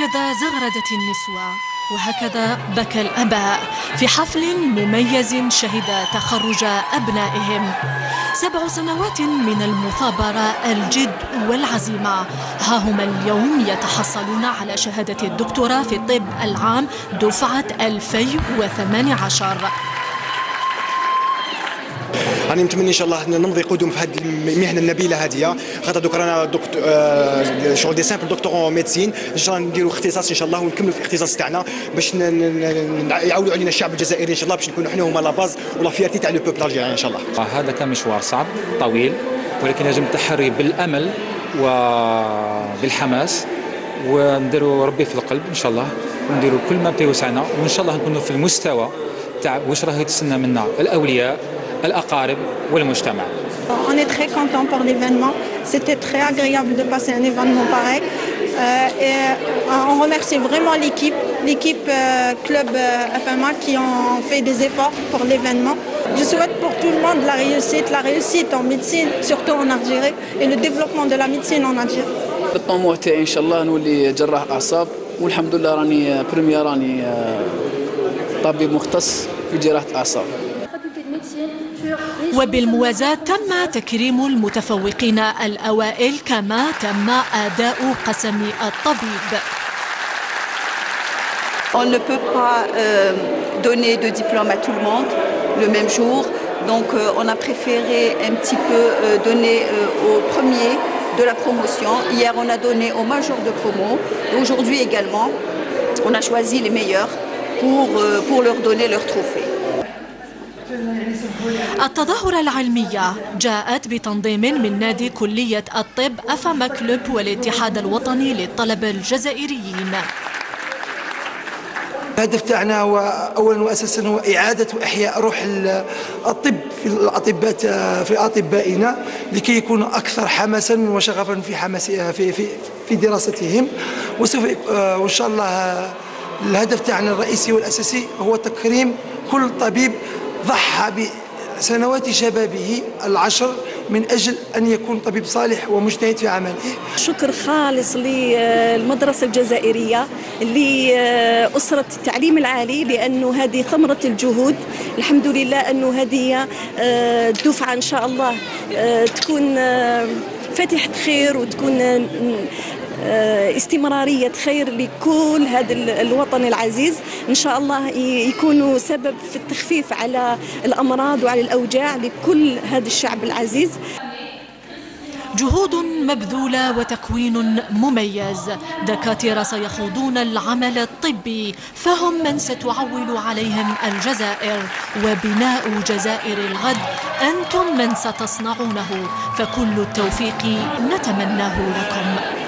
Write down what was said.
هكذا زغردت النسوة وهكذا بكى الأباء في حفل مميز شهد تخرج أبنائهم. سبع سنوات من المثابرة الجد والعزيمة. ها هم اليوم يتحصلون على شهادة الدكتوراه في الطب العام دفعة 2018 راني متمني إن شاء الله نمضي قدوم في هذه المهنة النبيلة هذه خاطر دوك رانا دكتور آه شغل des simples docteurs médecine. إن شاء الله نديروا اختصاص إن شاء الله ونكملوا في الاختصاص تاعنا باش يعاونوا علينا الشعب الجزائري إن شاء الله باش نكونوا حنا هما la base و la fierté تاع le peuple إن شاء الله. هذا كان مشوار صعب طويل ولكن يجب التحلي بالأمل وبالحماس ونديروا ربي في القلب إن شاء الله ونديروا كل ما بيوسعنا وإن شاء الله نكونوا في المستوى تاع واش راه يتسنى منا الأولياء. On est très content pour l'événement. C'était très agréable de passer un événement pareil. Euh, et euh, on remercie vraiment l'équipe, l'équipe euh, Club euh, FMA qui ont fait des efforts pour l'événement. Je souhaite pour tout le monde la réussite, la réussite en médecine, surtout en Algérie, et le développement de la médecine en Algérie. الطموح تاعي ان شاء الله نولي جراح اعصاب والحمد لله راني بريمير راني طبيب مختص في جراحه اعصاب وبالموازاة تم تكريم المتفوقين الأوائل كما تم أداء قسم الطبيب On ne peut pas euh, donner de diplôme à tout le monde le même jour. Donc euh, on a préféré un petit peu euh, donner aux premiers de la promotion. Hier on a donné aux majors de promo. Aujourd'hui également, on a choisi les meilleurs pour, pour leur donner leur trophée. التظاهرة العلمية جاءت بتنظيم من نادي كلية الطب أفا كلوب والاتحاد الوطني للطلبة الجزائريين. الهدف تاعنا هو اولا واساسا هو إعادة وإحياء روح الطب في الأطباء في أطبائنا لكي يكونوا أكثر حماسا وشغفا في حماس في في في دراستهم. وسوف وإن شاء الله الهدف تاعنا الرئيسي والأساسي هو تكريم كل طبيب ضحى بسنوات شبابه العشر من أجل أن يكون طبيب صالح ومجتهد في عمله. شكر خالص للمدرسة الجزائرية لأسرة التعليم العالي لأنه هذه ثمرة الجهود. الحمد لله أنه هذه الدفعة إن شاء الله تكون فاتحة خير وتكون استمرارية خير لكل هذا الوطن العزيز. إن شاء الله يكونوا سبب في التخفيف على الأمراض وعلى الأوجاع لكل هذا الشعب العزيز. جهود مبذولة وتكوين مميز. دكاترة سيخوضون العمل الطبي فهم من ستعول عليهم الجزائر. وبناء جزائر الغد أنتم من ستصنعونه. فكل التوفيق نتمناه لكم.